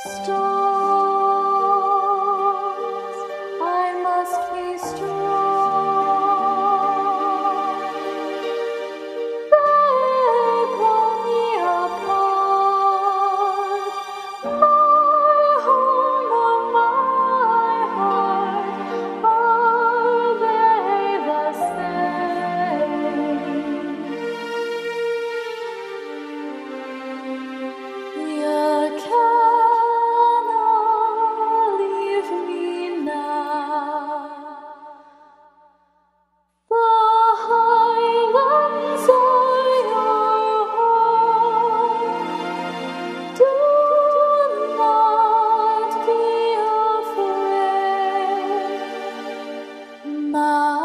Stop. Oh.